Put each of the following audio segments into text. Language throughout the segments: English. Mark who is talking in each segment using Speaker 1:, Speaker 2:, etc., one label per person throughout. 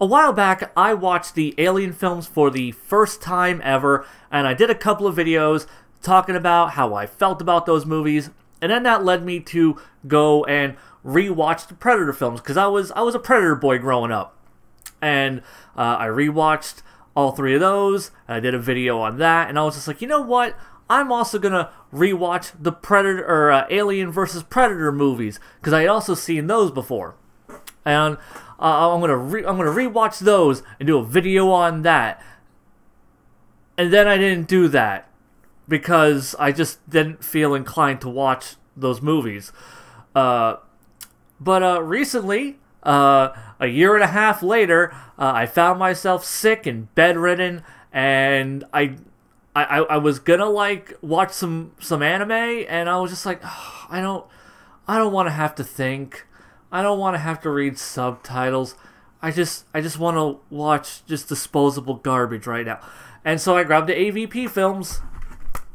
Speaker 1: a while back, I watched the Alien films for the first time ever, and I did a couple of videos talking about how I felt about those movies, and then that led me to go and rewatch the Predator films because I was I was a Predator boy growing up, and uh, I rewatched all three of those. And I did a video on that, and I was just like, you know what? I'm also gonna rewatch the Predator or uh, Alien versus Predator movies because I had also seen those before, and uh, I'm gonna re- I'm gonna rewatch those and do a video on that. And then I didn't do that because I just didn't feel inclined to watch those movies. Uh, but uh, recently, uh, a year and a half later, uh, I found myself sick and bedridden, and I, I, I was gonna like watch some some anime, and I was just like, oh, I don't, I don't want to have to think. I don't want to have to read subtitles. I just I just want to watch just disposable garbage right now. And so I grabbed the AVP films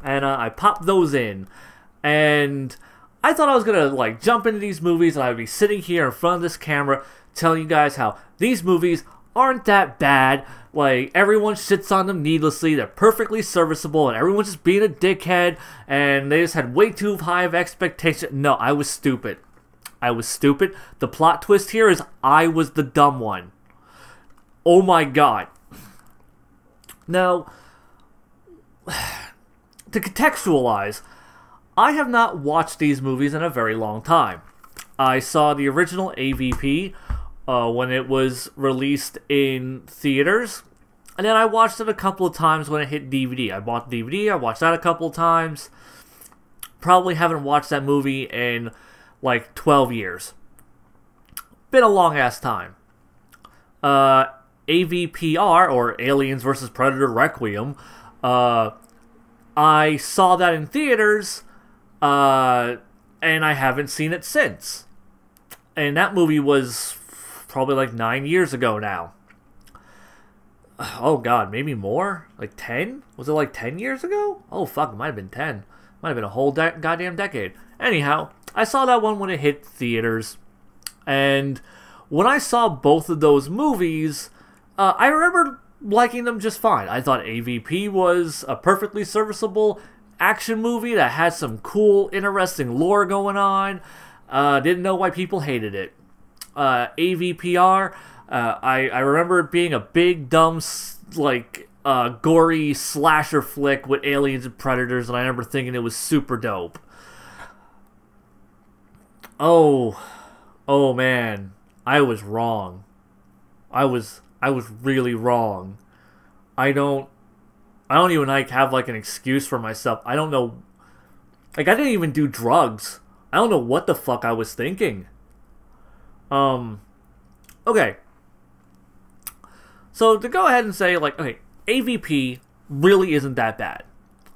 Speaker 1: and uh, I popped those in. And I thought I was going to like jump into these movies and I would be sitting here in front of this camera telling you guys how these movies aren't that bad. Like everyone shits on them needlessly. They're perfectly serviceable, and everyone's just being a dickhead, and they just had way too high of expectation. No, I was stupid. I was stupid. The plot twist here is I was the dumb one. Oh my god. Now, to contextualize, I have not watched these movies in a very long time. I saw the original AVP uh, when it was released in theaters, and then I watched it a couple of times when it hit DVD. I bought DVD, I watched that a couple of times. Probably haven't watched that movie in like 12 years. Been a long ass time. Uh, AVPR, or Aliens vs. Predator Requiem, uh, I saw that in theaters, uh, and I haven't seen it since. And that movie was probably like nine years ago now. Oh god, maybe more? Like 10? Was it like 10 years ago? Oh fuck, it might have been 10. Might have been a whole de- goddamn decade. Anyhow, I saw that one when it hit theaters, and when I saw both of those movies, uh, I remember liking them just fine. I thought AVP was a perfectly serviceable action movie that had some cool, interesting lore going on. Uh, didn't know why people hated it. Uh, AVPR, uh, I, I remember it being a big, dumb, like, uh, gory slasher flick with aliens and predators, and I remember thinking it was super dope. Oh, oh man, I was wrong. I was I was really wrong. I don't I don't even like have like an excuse for myself. I don't know like I didn't even do drugs. I don't know what the fuck I was thinking. Um okay. So to go ahead and say like okay, AVP really isn't that bad.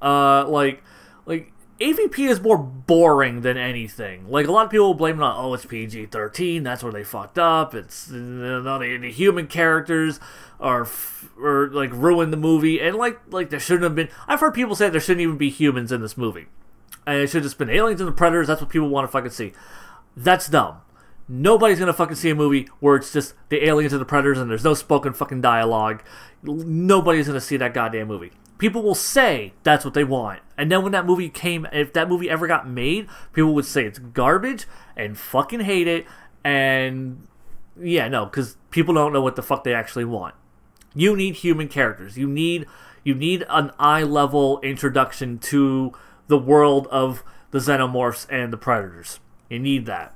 Speaker 1: Uh like like AVP is more boring than anything. Like a lot of people blame it on, oh, it's PG thirteen. That's where they fucked up. It's uh, not the, the human characters are or like ruin the movie, and like like there shouldn't have been. I've heard people say there shouldn't even be humans in this movie, and it should just been aliens and the predators. That's what people want to fucking see. That's dumb. Nobody's gonna fucking see a movie where it's just the aliens and the predators and there's no spoken fucking dialogue. Nobody's gonna see that goddamn movie people will say that's what they want. And then when that movie came, if that movie ever got made, people would say it's garbage and fucking hate it. And yeah, no, because people don't know what the fuck they actually want. You need human characters. You need you need an eye level introduction to the world of the xenomorphs and the predators. You need that.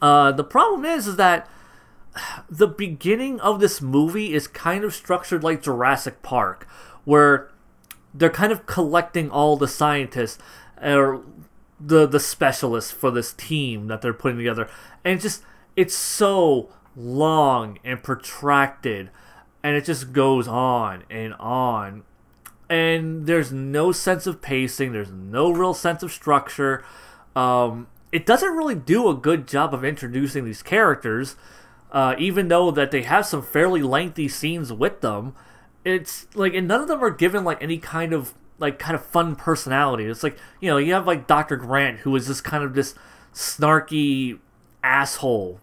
Speaker 1: Uh, the problem is, is that the beginning of this movie is kind of structured like Jurassic Park, where they're kind of collecting all the scientists or the the specialists for this team that they're putting together, and it's just it's so long and protracted, and it just goes on and on, and there's no sense of pacing. There's no real sense of structure. Um, it doesn't really do a good job of introducing these characters, uh, even though that they have some fairly lengthy scenes with them it's like and none of them are given like any kind of like kind of fun personality. It's like you know you have like Dr. Grant who is just kind of this snarky asshole.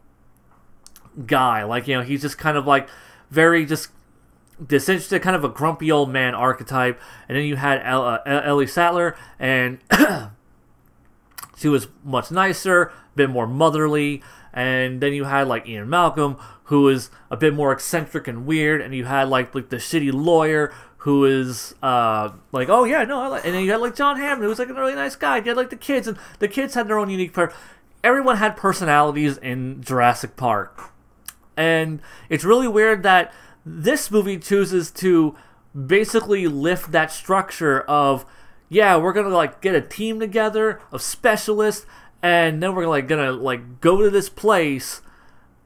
Speaker 1: guy. Like you know, he's just kind of like very just disinterested, kind of a grumpy old man archetype. And then you had uh, Ellie Sattler, and she was much nicer, a bit more motherly. And then you had like Ian Malcolm, who is a bit more eccentric and weird, and you had like like the shitty lawyer who is uh like oh yeah no I like, and then you had like John Hammond who was like a really nice guy. You had like the kids, and the kids had their own unique part. Everyone had personalities in Jurassic Park, and it's really weird that this movie chooses to basically lift that structure of yeah we're gonna like get a team together of specialists and then we're like gonna like go to this place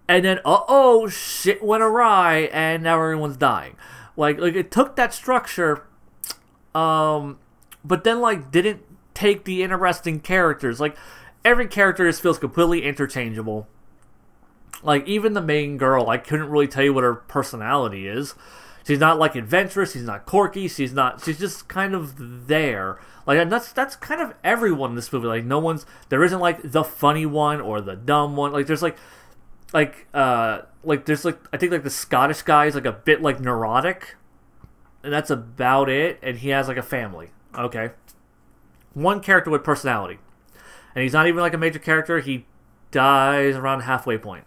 Speaker 1: and then uh oh shit went awry and now everyone's dying. Like like it took that structure um but then like didn't take the interesting characters. Like every character just feels completely interchangeable. Like even the main girl i couldn't really tell you what her personality is she's not like adventurous she's not quirky she's not she's just kind of there like that's that's kind of everyone in this movie like no one's there isn't like the funny one or the dumb one like there's like like uh like there's like I think like the Scottish guy is like a bit like neurotic, and that's about it. And he has like a family. Okay, one character with personality, and he's not even like a major character. He dies around halfway point.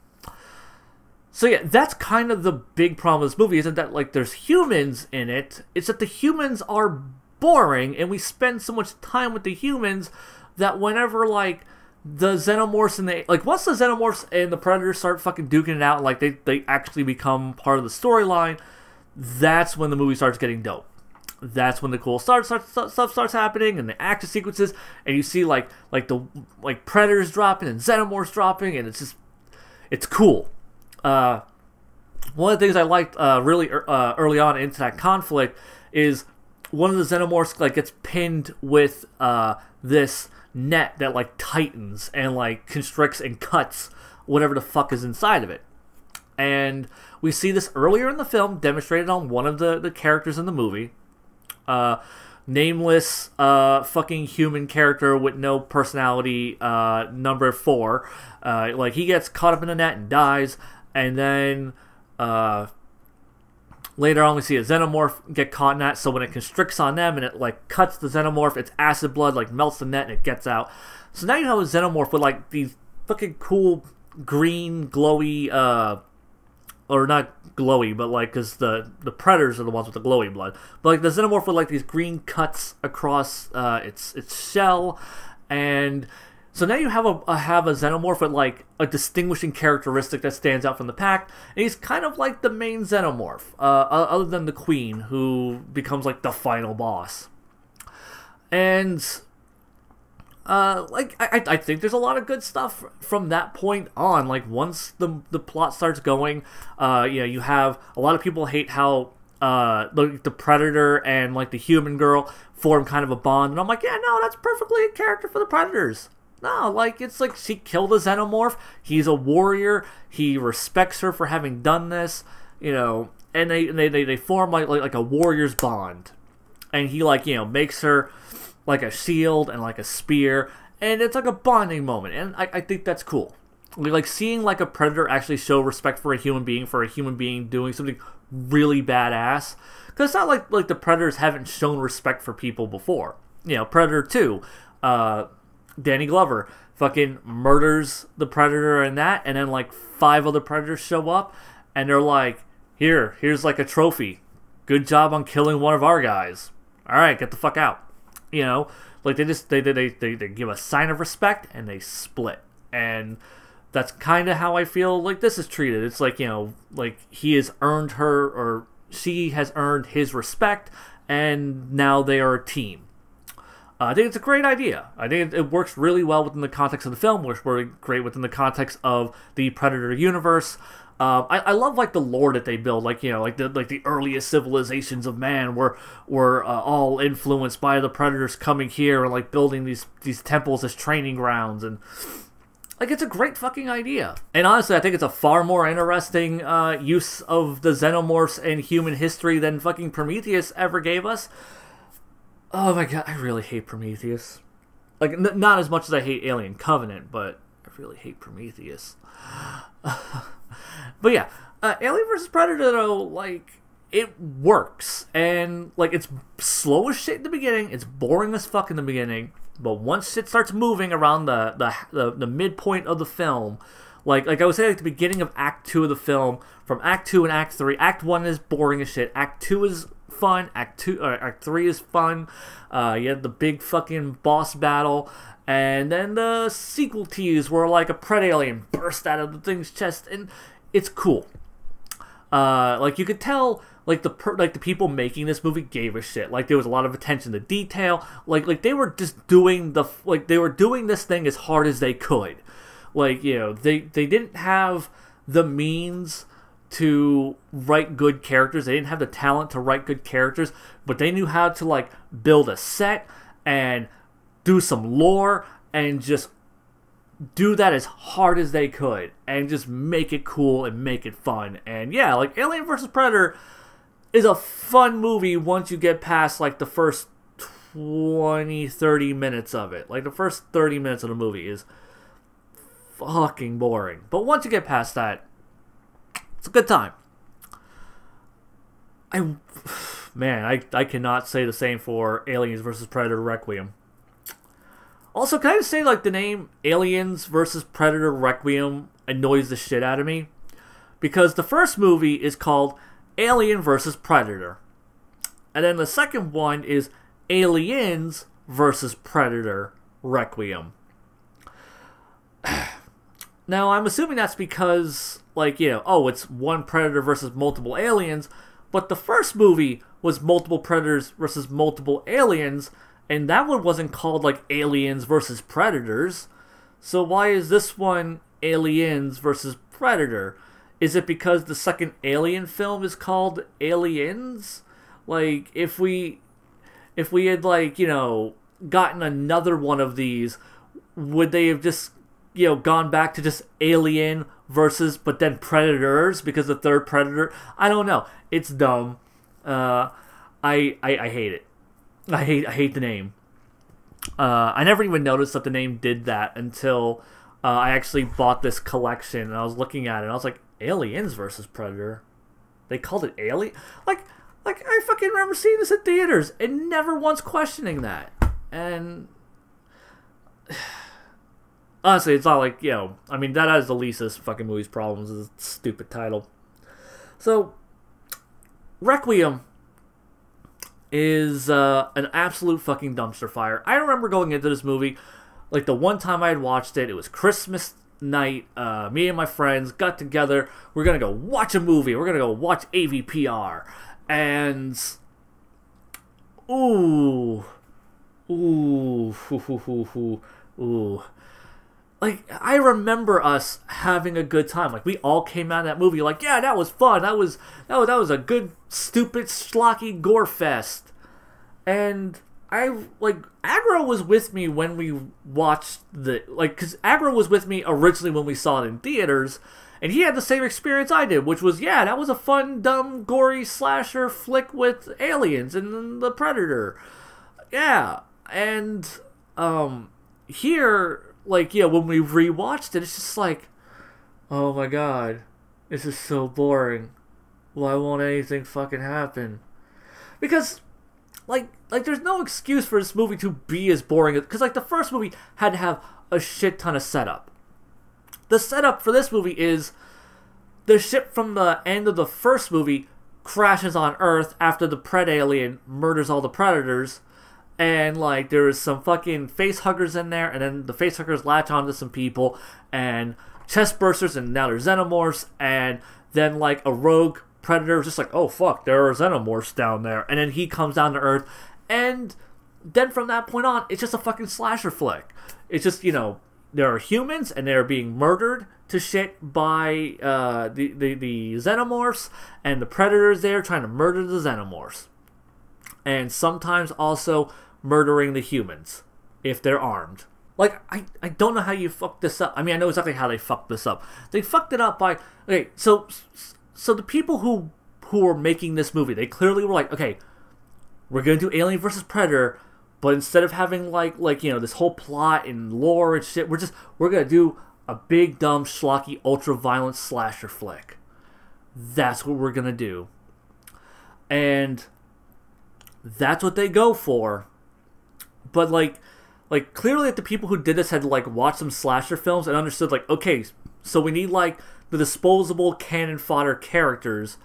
Speaker 1: So yeah, that's kind of the big problem with this movie. Isn't that like there's humans in it? It's that the humans are boring, and we spend so much time with the humans that whenever like the xenomorphs and the like once the xenomorphs and the predators start fucking duking it out like they, they actually become part of the storyline that's when the movie starts getting dope that's when the cool start, start, stuff starts happening and the action sequences and you see like like the like predators dropping and xenomorphs dropping and it's just it's cool uh one of the things i liked uh really uh, early on into that conflict is one of the xenomorphs like gets pinned with uh this net that like tightens and like constricts and cuts whatever the fuck is inside of it. And we see this earlier in the film demonstrated on one of the, the characters in the movie. Uh, nameless uh, fucking human character with no personality, uh, number four. Uh, like, he gets caught up in the net and dies. And then uh, Later on, we see a xenomorph get caught in that, so when it constricts on them and it like cuts the xenomorph, its acid blood like melts the net and it gets out. So now you have a xenomorph with like these fucking cool green glowy, uh, or not glowy, but like because the the predators are the ones with the glowy blood. But like the xenomorph with like these green cuts across uh, its its shell, and so now you have a, a, have a xenomorph with like a distinguishing characteristic that stands out from the pack, and he's kind of like the main xenomorph, uh, other than the queen, who becomes like the final boss. And uh, like I, I think there's a lot of good stuff from that point on. Like once the the plot starts going, uh, you know, you have a lot of people hate how uh the, the predator and like the human girl form kind of a bond, and I'm like, yeah, no, that's perfectly a character for the predators. No, like it's like she killed a xenomorph. He's a warrior. He respects her for having done this, you know. And they they they, they form like, like like a warrior's bond, and he like you know makes her like a shield and like a spear, and it's like a bonding moment, and I, I think that's cool. Like seeing like a predator actually show respect for a human being for a human being doing something really badass. Because it's not like like the predators haven't shown respect for people before. You know, Predator Two. Uh, Danny Glover fucking murders the predator and that, and then like five other predators show up, and they're like, "Here, here's like a trophy. Good job on killing one of our guys. All right, get the fuck out." You know, like they just they they they, they give a sign of respect and they split, and that's kind of how I feel like this is treated. It's like you know, like he has earned her or she has earned his respect, and now they are a team uh, I think it's a great idea. I think it, it, works really well within the context of the film. Which works great within the context of the Predator universe. Uh, I, I, love like the lore that they build, like you know, like the like the earliest civilizations of man were were uh, all influenced by the predators coming here and like building these these temples as training grounds and like it's a great fucking idea. And honestly, I think it's a far more interesting uh, use of the xenomorphs in human history than fucking Prometheus ever gave us. Oh my god, I really hate Prometheus. Like, n- not as much as I hate Alien Covenant, but I really hate Prometheus. but yeah, uh, Alien vs Predator though, like it works, and like it's slow as shit in the beginning. It's boring as fuck in the beginning, but once it starts moving around the the the, the midpoint of the film. Like, like I was saying, like the beginning of Act Two of the film, from Act Two and Act Three. Act One is boring as shit. Act Two is fun. Act Two, or Act Three is fun. Uh, you have the big fucking boss battle, and then the sequel tease where like a pred alien burst out of the thing's chest, and it's cool. Uh, like you could tell, like the per- like the people making this movie gave a shit. Like there was a lot of attention to detail. Like like they were just doing the like they were doing this thing as hard as they could. Like you know they they didn't have the means to write good characters. They didn't have the talent to write good characters, but they knew how to like build a set and do some lore and just do that as hard as they could and just make it cool and make it fun. And yeah, like Alien vs Predator is a fun movie once you get past like the first 20 30 minutes of it. Like the first 30 minutes of the movie is fucking boring. But once you get past that, it's a good time. I man, I, I cannot say the same for Aliens versus Predator Requiem. Also, can I just say like the name Aliens versus Predator Requiem annoys the shit out of me? Because the first movie is called Alien versus Predator. And then the second one is Aliens versus Predator Requiem. Now, I'm assuming that's because, like, you know, oh, it's one predator versus multiple aliens, but the first movie was multiple predators versus multiple aliens, and that one wasn't called, like, aliens versus predators. So why is this one aliens versus predator? Is it because the second alien film is called Aliens? Like, if we. If we had, like, you know, gotten another one of these, would they have just you know gone back to just alien versus but then predators because the third predator. I don't know. It's dumb. Uh, I, I i hate it. I hate i hate the name. Uh, i never even noticed that the name did that until uh, i actually bought this collection and i was looking at it. And i was like aliens versus predator? They called it alien? Like like i fucking remember seeing this in theaters and never once questioning that. And honestly, it's not like you know. I mean, that has the least fucking movie's problems. Is a stupid title. So, Requiem is uh, an absolute fucking dumpster fire. I remember going into this movie, like the one time I had watched it, it was Christmas night. Uh, me and my friends got together. We're gonna go watch a movie. We're gonna go watch AVPR, and ooh, ooh, ooh, ooh, ooh, ooh like I remember us having a good time. Like we all came out of that movie like, yeah, that was fun. That was that was that was a good stupid schlocky gore fest. And I like Agro was with me when we watched the like cuz Agro was with me originally when we saw it in theaters and he had the same experience I did, which was yeah, that was a fun dumb gory slasher flick with aliens and the predator. Yeah. And um here like yeah, when we rewatched it, it's just like, oh my god, this is so boring. Why won't anything fucking happen? Because like like there's no excuse for this movie to be as boring because like the first movie had to have a shit ton of setup. The setup for this movie is the ship from the end of the first movie crashes on Earth after the Pred alien murders all the predators and like there's some fucking face huggers in there, and then the face huggers latch onto some people, and chest bursters, and now there's xenomorphs, and then like a rogue predator is just like, oh fuck, there are xenomorphs down there, and then he comes down to Earth, and then from that point on, it's just a fucking slasher flick. It's just you know there are humans and they're being murdered to shit by uh, the, the the xenomorphs, and the predators there trying to murder the xenomorphs, and sometimes also murdering the humans if they're armed. Like I, I don't know how you fucked this up. I mean, I know exactly how they fucked this up. They fucked it up by okay. So so the people who who were making this movie, they clearly were like, okay, we're gonna do Alien versus Predator, but instead of having like like you know this whole plot and lore and shit, we're just we're gonna do a big, dumb, schlocky, ultra violent slasher flick. That's what we're gonna do. And that's what they go for. But like like clearly like the people who did this had like watched some slasher films and understood like, okay, so we need like the disposable cannon fodder characters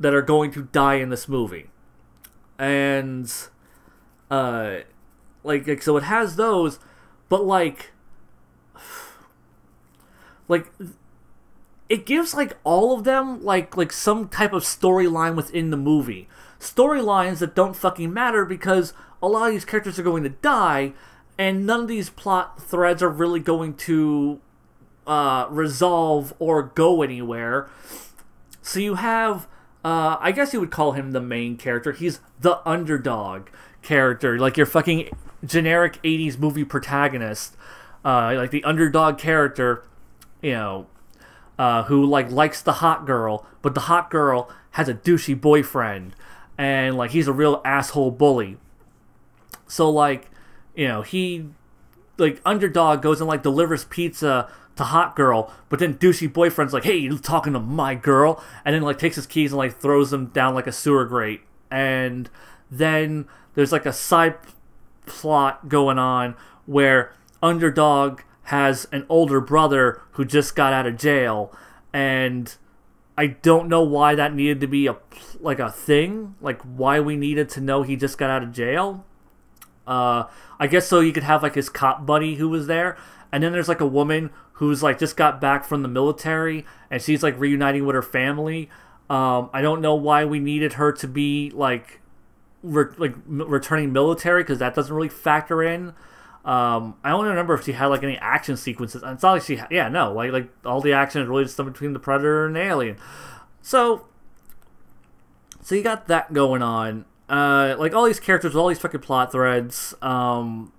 Speaker 1: that are going to die in this movie. And uh like, like so it has those, but like like it gives like all of them like like some type of storyline within the movie. Storylines that don't fucking matter because a lot of these characters are going to die and none of these plot threads are really going to uh, resolve or go anywhere. So you have, uh, I guess you would call him the main character. He's the underdog character, like your fucking generic 80s movie protagonist, uh, like the underdog character, you know, uh, who like likes the hot girl, but the hot girl has a douchey boyfriend, and like he's a real asshole bully. So like, you know, he like underdog goes and like delivers pizza to hot girl, but then douchey boyfriend's like, "Hey, you talking to my girl?" and then like takes his keys and like throws them down like a sewer grate, and then there's like a side plot going on where underdog has an older brother who just got out of jail, and I don't know why that needed to be a like a thing, like why we needed to know he just got out of jail. Uh, I guess so you could have like his cop buddy who was there, and then there's like a woman who's like just got back from the military and she's like reuniting with her family. Um, I don't know why we needed her to be like re- like returning military because that doesn't really factor in. Um, I don't remember if she had like any action sequences. It's not like she, ha- yeah, no, like like all the action is really just between the predator and the alien. So, so you got that going on. Uh, like all these characters, all these fucking plot threads. Um,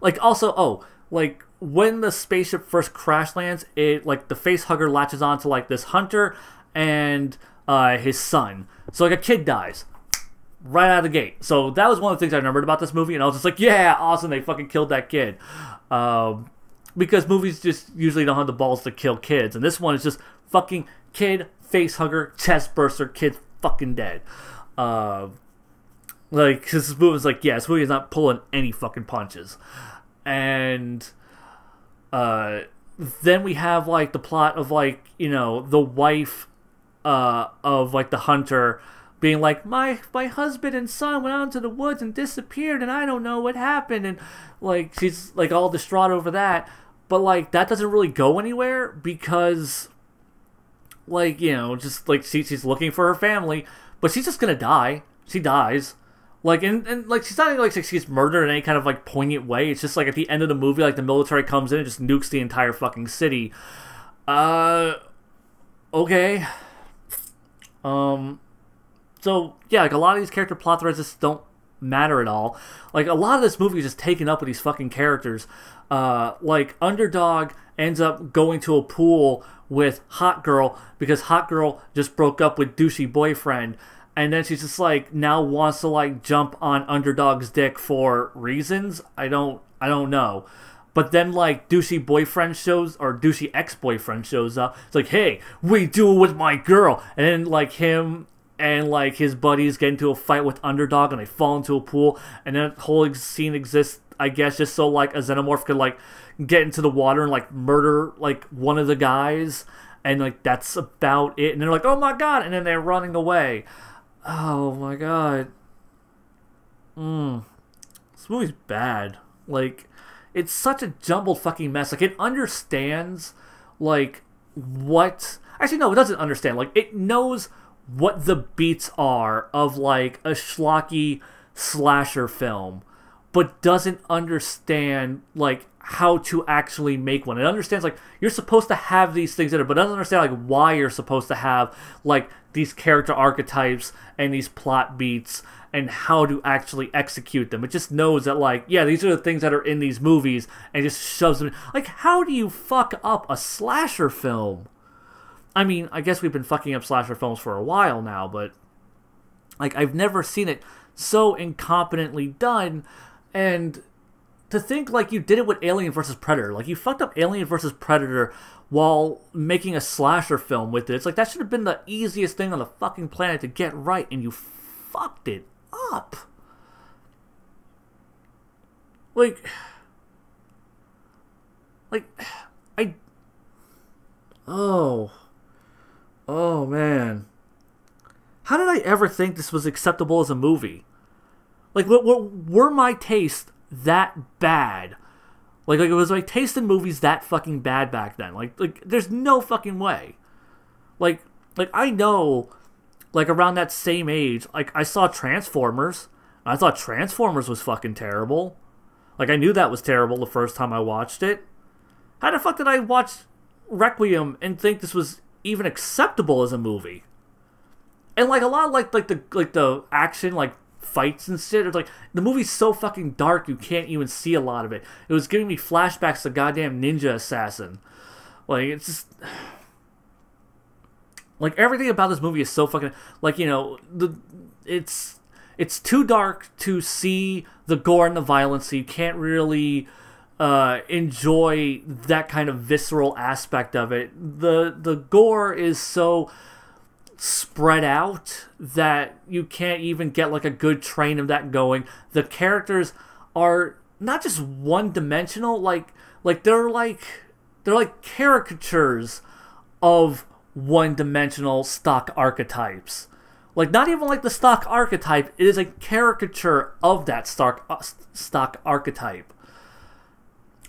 Speaker 1: like also, oh, like when the spaceship first crash lands, it like the face hugger latches onto like this hunter and uh, his son. So like a kid dies right out of the gate. So that was one of the things I remembered about this movie, and I was just like, yeah, awesome, they fucking killed that kid. Um, because movies just usually don't have the balls to kill kids, and this one is just fucking kid face hugger chest burster kid fucking dead. Uh, like, cause this movie's like, yeah, this movie is not pulling any fucking punches, and uh, then we have like the plot of like you know the wife uh, of like the hunter being like my my husband and son went out into the woods and disappeared and I don't know what happened. And like she's like all distraught over that. But like that doesn't really go anywhere because like you know just like she, she's looking for her family but she's just gonna die. She dies like and, and like she's not like she's murdered in any kind of like poignant way it's just like at the end of the movie like the military comes in and just nukes the entire fucking city uh okay um so yeah, like a lot of these character plot threads just don't matter at all. Like a lot of this movie is just taken up with these fucking characters. Uh, like underdog ends up going to a pool with hot girl because hot girl just broke up with douchey boyfriend and then she's just like now wants to like jump on underdog's dick for reasons? I don't i don't know. But then like douchey boyfriend shows or douchey ex-boyfriend shows up. It's like hey we do it with my girl. And then like him and like his buddies get into a fight with underdog and they fall into a pool. And then that whole scene exists i guess just so like a xenomorph could like get into the water and like murder like one of the guys. And like that's about it. And they're like oh my god. And then they're running away oh my god. Mm. this movie's bad. Like it's such a jumbled fucking mess. Like it understands like what actually no it doesn't understand. Like it knows what the beats are of like a schlocky slasher film, but doesn't understand like how to actually make one. It understands like you're supposed to have these things in it, but doesn't understand like why you're supposed to have like these character archetypes and these plot beats and how to actually execute them. It just knows that like, yeah, these are the things that are in these movies and just shoves them. Like, how do you fuck up a slasher film? I mean, I guess we've been fucking up slasher films for a while now, but like I've never seen it so incompetently done and to think like you did it with Alien versus Predator. Like you fucked up Alien versus Predator while making a slasher film with it. It's like that should have been the easiest thing on the fucking planet to get right, and you fucked it up. Like, like, I. Oh. Oh man. How did I ever think this was acceptable as a movie? Like, what, what were my tastes that bad? Like, like it was like taste in movies that fucking bad back then. Like, like there's no fucking way. Like, like I know, like around that same age, like I saw Transformers. I thought Transformers was fucking terrible. Like I knew that was terrible the first time I watched it. How the fuck did I watch Requiem and think this was even acceptable as a movie? And like a lot of like like the like the action like fights and shit. It's like the movie's so fucking dark you can't even see a lot of it. It was giving me flashbacks to goddamn Ninja Assassin. Like it's just like everything about this movie is so fucking like you know the it's it's too dark to see the gore and the violence. So you can't really uh, enjoy that kind of visceral aspect of it. The the gore is so spread out that you can't even get like a good train of that going. The characters are not just one dimensional, like like they're like they're like caricatures of one dimensional stock archetypes. Like not even like the stock archetype, it is a caricature of that stock uh, stock archetype.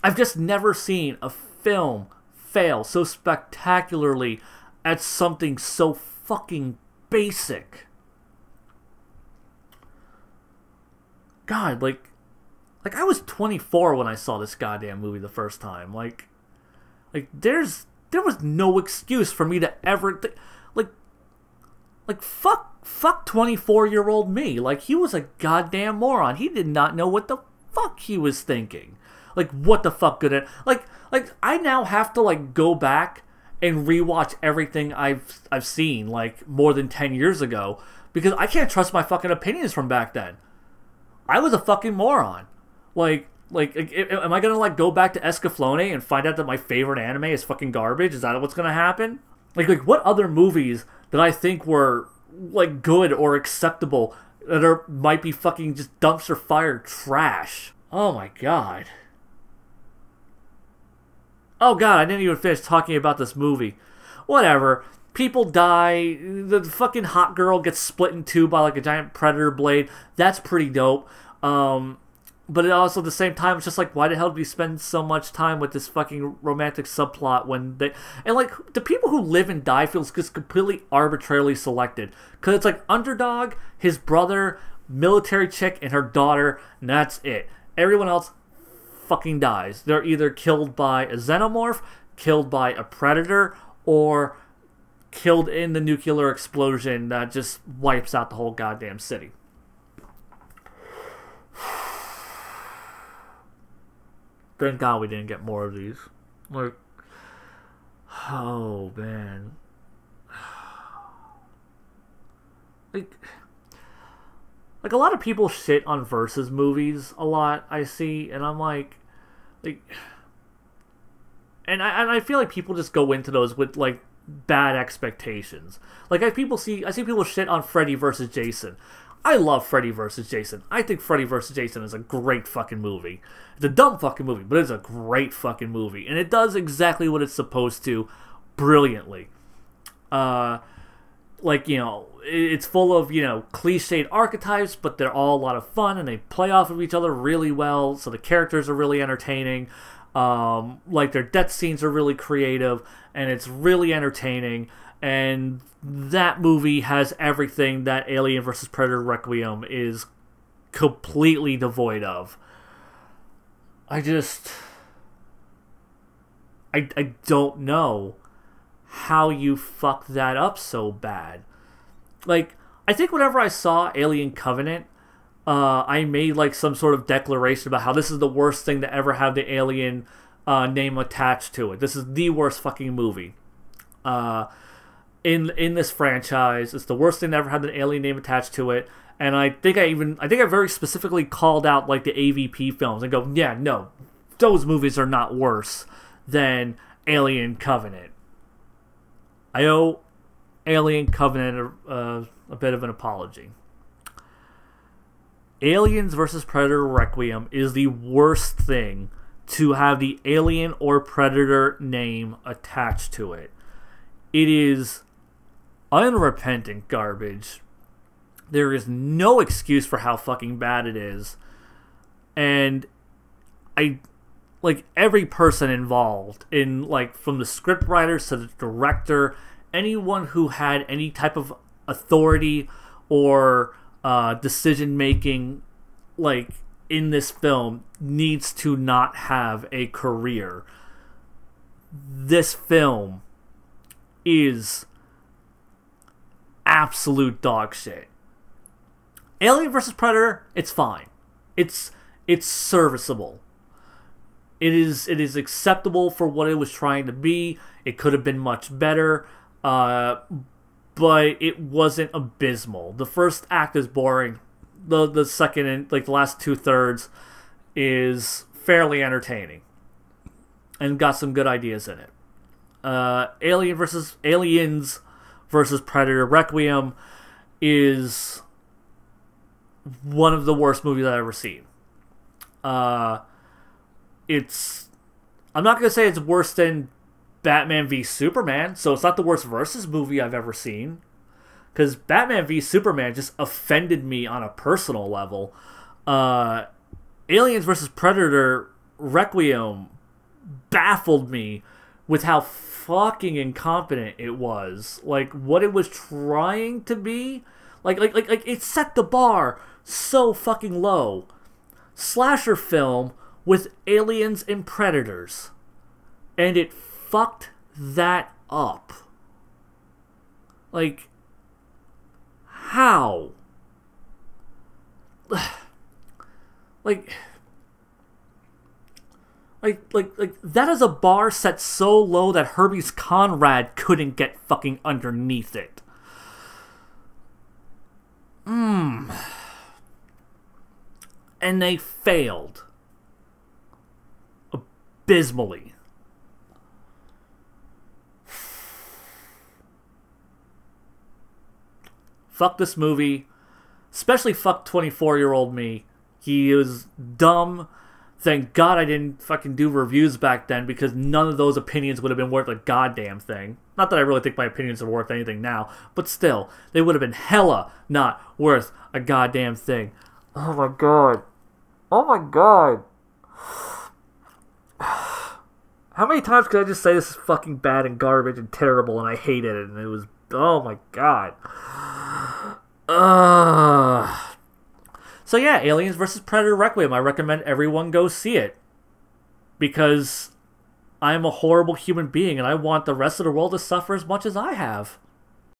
Speaker 1: I've just never seen a film fail so spectacularly at something so fucking basic. God, like like I was 24 when I saw this goddamn movie the first time. Like like there's there was no excuse for me to ever th- like like fuck fuck 24 year old me. Like he was a goddamn moron. He did not know what the fuck he was thinking. Like what the fuck good at like like I now have to like go back and rewatch everything I've I've seen like more than 10 years ago because I can't trust my fucking opinions from back then. I was a fucking moron. Like like am I going to like go back to Escaflowne and find out that my favorite anime is fucking garbage? Is that what's going to happen? Like like what other movies that I think were like good or acceptable that are might be fucking just dumpster fire trash? Oh my god. Oh god, I didn't even finish talking about this movie. Whatever. People die. The fucking hot girl gets split in two by like a giant predator blade. That's pretty dope. Um, but it also at the same time, it's just like, why the hell do we spend so much time with this fucking romantic subplot when they and like the people who live and die feels just completely arbitrarily selected because it's like underdog, his brother, military chick, and her daughter, and that's it. Everyone else fucking dies. They're either killed by a xenomorph, killed by a predator, or killed in the nuclear explosion that just wipes out the whole goddamn city. Thank God we didn't get more of these. Like, oh man. Like, like a lot of people shit on versus movies a lot. I see, and I'm like, like and I and I feel like people just go into those with like bad expectations. Like I people see I see people shit on Freddy versus Jason. I love Freddy versus Jason. I think Freddy versus Jason is a great fucking movie. It's a dumb fucking movie, but it's a great fucking movie, and it does exactly what it's supposed to, brilliantly. Uh, like you know, it's full of you know cliched archetypes, but they're all a lot of fun and they play off of each other really well. So the characters are really entertaining. Um, like their death scenes are really creative and it's really entertaining. And that movie has everything that Alien vs Predator Requiem is completely devoid of. I just I I don't know how you fuck that up so bad. Like, I think whenever I saw Alien Covenant, uh, I made like some sort of declaration about how this is the worst thing to ever have the Alien uh, name attached to it. This is the worst fucking movie. Uh, in in this franchise. It's the worst thing that ever had an alien name attached to it. And I think I even I think I very specifically called out like the AVP films and go, yeah, no, those movies are not worse than Alien Covenant. I owe Alien Covenant a, uh, a bit of an apology. Aliens versus Predator Requiem is the worst thing to have the Alien or Predator name attached to it. It is unrepentant garbage. There is no excuse for how fucking bad it is. And I like every person involved in like from the script writers to the director, anyone who had any type of authority or uh, decision making like in this film needs to not have a career. This film is absolute dog shit. Alien versus Predator, it's fine. It's it's serviceable. It is it is acceptable for what it was trying to be. It could have been much better, uh, but it wasn't abysmal. The first act is boring. The the second and like the last two thirds is fairly entertaining, and got some good ideas in it. Uh, Alien versus Aliens versus Predator Requiem is one of the worst movies I've ever seen. Uh, it's I'm not gonna say it's worse than Batman v Superman, so it's not the worst versus movie I've ever seen. Because Batman v Superman just offended me on a personal level. Uh, Aliens versus Predator Requiem baffled me with how fucking incompetent it was. Like what it was trying to be. Like like like like it set the bar so fucking low. Slasher film with aliens and predators. And it fucked that up. Like how? like like, like, like that is a bar set so low that Herbie's Conrad couldn't get fucking underneath it. Mmm. And they failed. Abysmally. Fuck this movie. Especially fuck 24 year old me. He is dumb Thank God I didn't fucking do reviews back then because none of those opinions would have been worth a goddamn thing. Not that I really think my opinions are worth anything now, but still, they would have been hella not worth a goddamn thing. Oh my god. Oh my god. How many times could I just say this is fucking bad and garbage and terrible and I hated it and it was. Oh my god. Ugh. So yeah, Aliens versus Predator Requiem. I recommend everyone go see it because I'm a horrible human being and I want the rest of the world to suffer as much as I have.